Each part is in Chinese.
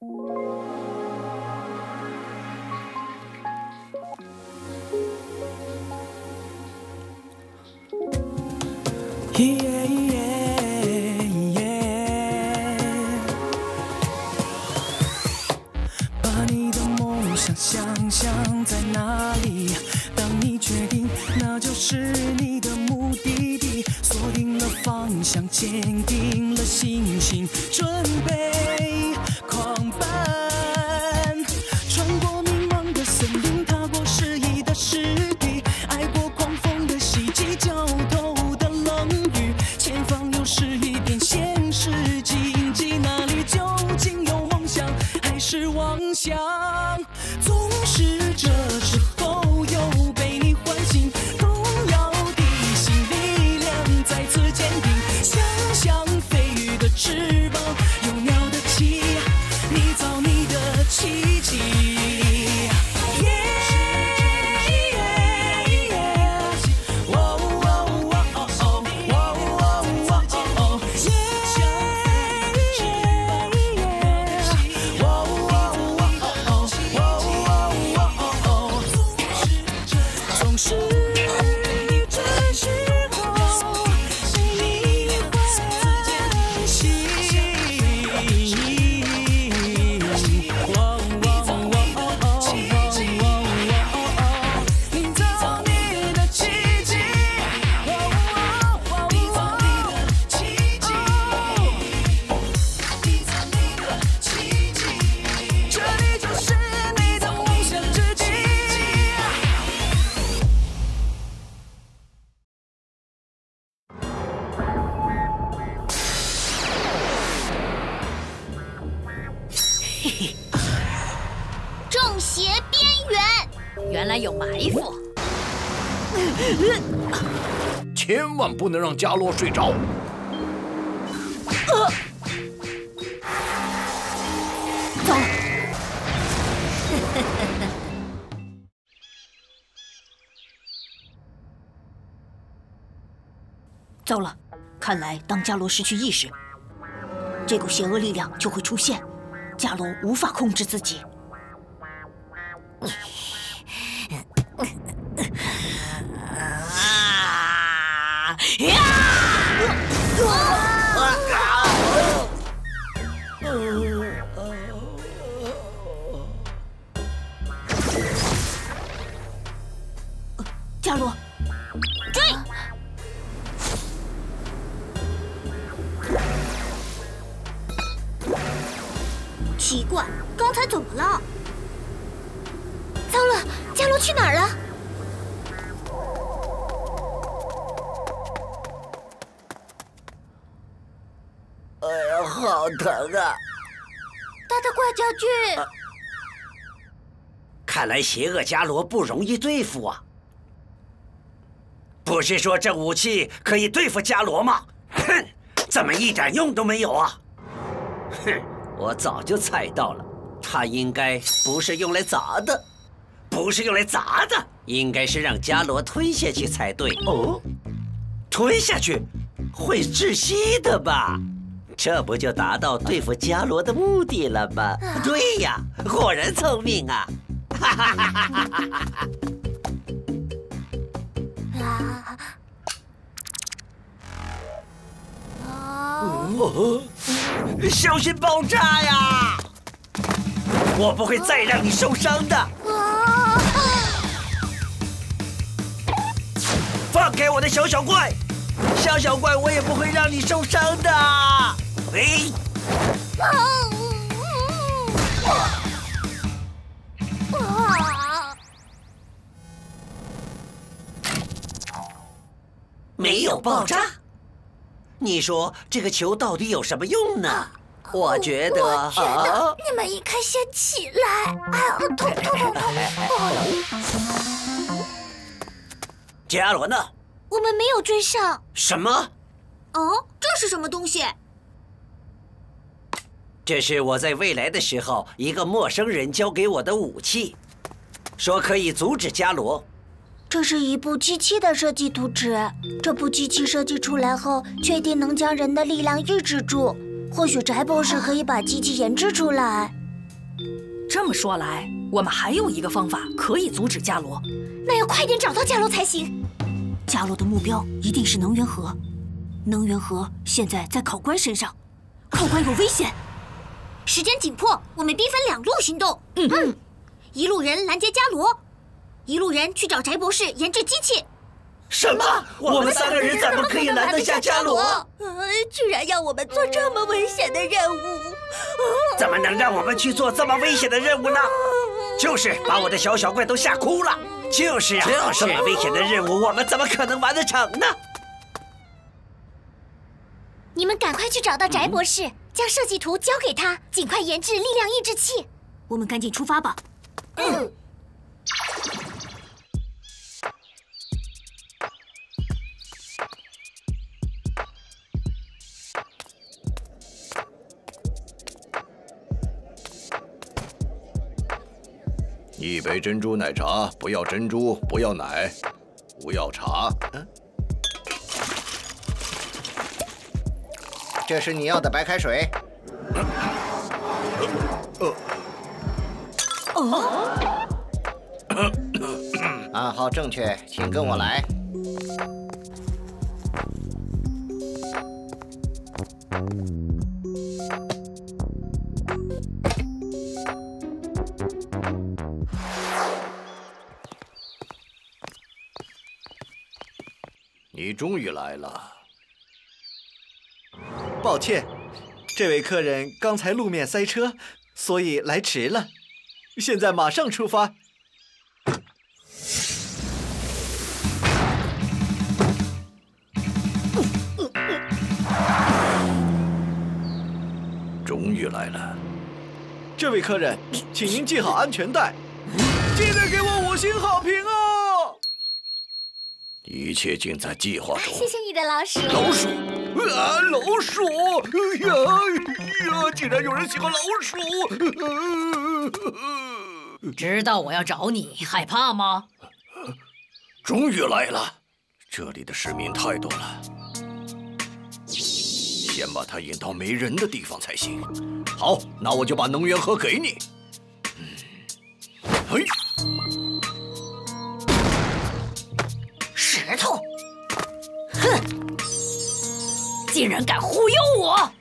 把你的梦想想象在哪里？当你决定那就是你的目的地，锁定了方向，坚定了信心，准备狂奔，正邪边缘，原来有埋伏。千万不能让伽罗睡着。呃走。糟了，看来当伽罗失去意识，这股邪恶力量就会出现，伽罗无法控制自己。啊！伽罗，追！奇怪，刚才怎么了？糟了，伽罗去哪儿了？哎呀，好疼啊！他的怪教具。看来邪恶伽罗不容易对付啊！不是说这武器可以对付伽罗吗？哼，怎么一点用都没有啊？哼，我早就猜到了，它应该不是用来砸的，不是用来砸的，应该是让伽罗吞下去才对。哦，吞下去会窒息的吧？这不就达到对付伽罗的目的了吗？对呀，果然聪明啊！哈哈哈哈哈哈！哦，小心爆炸呀！我不会再让你受伤的。放开我的小小怪，小小怪，我也不会让你受伤的。哎，没有爆炸。你说这个球到底有什么用呢？我觉得，我觉得你们应该先起来。哎呀，痛痛痛痛！伽罗呢？我们没有追上。什么？哦，这是什么东西？这是我在未来的时候一个陌生人交给我的武器，说可以阻止伽罗。这是一部机器的设计图纸。这部机器设计出来后，确定能将人的力量抑制住。或许翟博士可以把机器研制出来。这么说来，我们还有一个方法可以阻止伽罗。那要快点找到伽罗才行。伽罗的目标一定是能源核，能源核现在在考官身上，考官有危险。时间紧迫，我们兵分两路行动。嗯，一路人拦截伽罗，一路人去找翟博士研制机器。什么？我们三个人怎么可以拦得下伽罗？呃，居然要我们做这么危险的任务！怎么能让我们去做这么危险的任务呢？就是把我的小小怪都吓哭了。就是呀，这么危险的任务，我们怎么可能完得成呢？你们赶快去找到翟博士，将设计图交给他，尽快研制力量抑制器。我们赶紧出发吧。嗯。珍珠奶茶，不要珍珠，不要奶，不要茶。嗯，这是你要的白开水。哦。哦。暗号正确，请跟我来。你终于来了。抱歉，这位客人刚才路面塞车，所以来迟了。现在马上出发。终于来了。这位客人，请您系好安全带，记得给我五星好评哦。一切尽在计划中。谢谢你的老鼠。老鼠啊，老鼠！哎呀呀，竟然有人喜欢老鼠！知道我要找你，害怕吗？终于来了，这里的市民太多了，先把他引到没人的地方才行。好，那我就把能源盒给你。嗯，嘿。竟然敢忽悠我！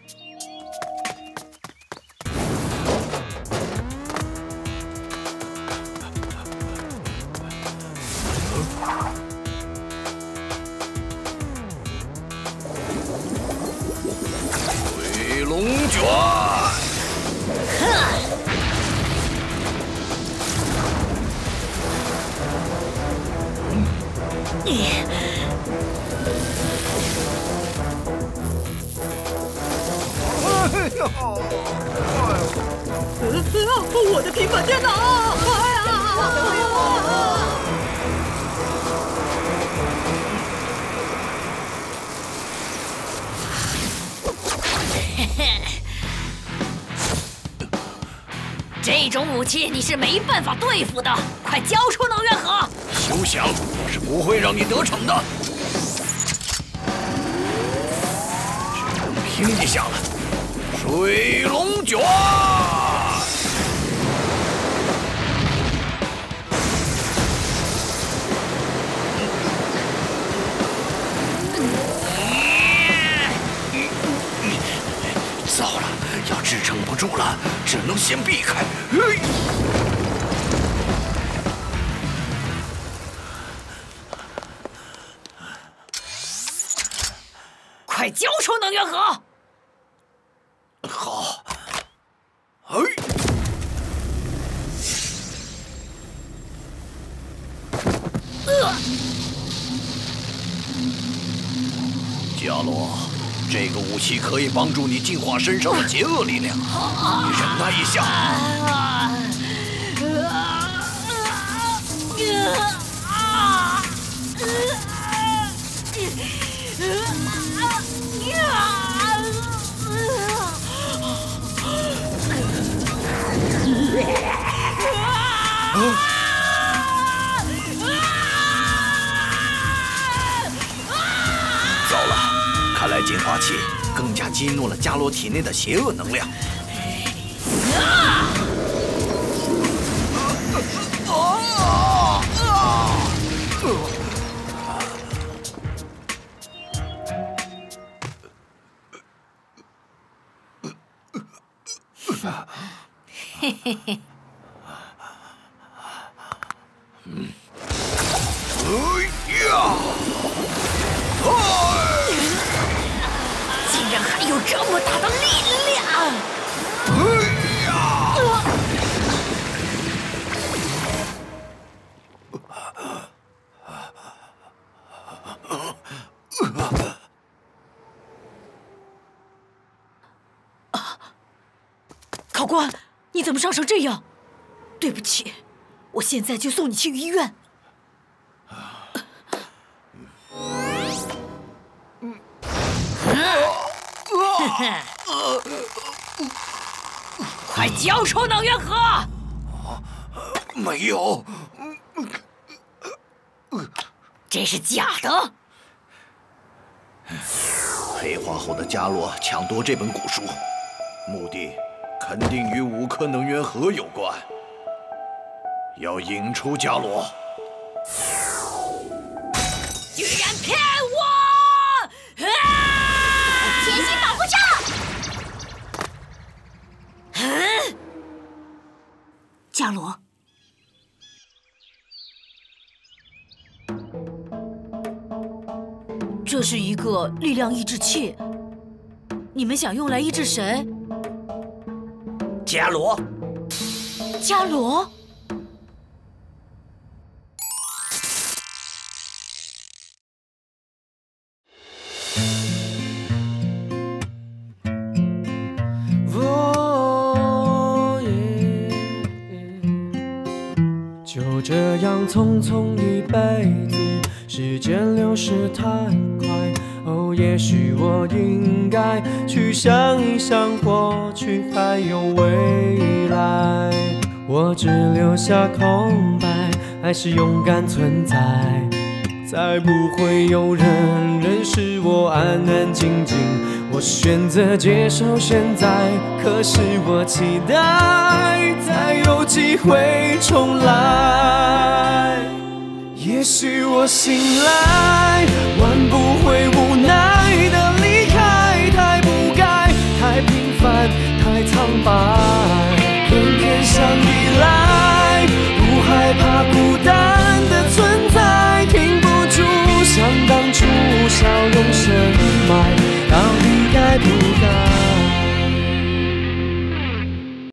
我的平板电脑！哎呀！嘿嘿，这种武器你是没办法对付的，快交出能源盒！休想！我是不会让你得逞的，只能拼一下了。水龙卷，糟了，要支撑不住了，只能先避开。快交出能源盒！好。哎，呃，伽罗，这个武器可以帮助你净化身上的邪恶力量，你忍耐一下。糟更加激怒了伽罗体内的邪恶能量。嘿嘿嘿，嗯，哎呀！这么大的力量！哎呀！考官，你怎么伤成这样？对不起，我现在就送你去医院。快交出能源盒！没有，这是假的。黑化后的伽罗抢夺这本古书，目的肯定与五颗能源核有关。要引出伽罗，居然骗我！啊！甜心保护罩，嗯，伽罗，这是一个力量抑制器。你们想用来抑制谁？伽罗，伽罗？匆匆一辈子，时间流逝太快。哦，也许我应该去想一想过去还有未来。我只留下空白，还是勇敢存在？再不会有人认识我安安静静，我选择接受现在，可是我期待再有机会重来。也许我醒来，挽不回无奈的离开，太不该，太平凡，太苍白。偏偏想依赖，不害怕孤单的存在，停不住，想当初笑容深埋。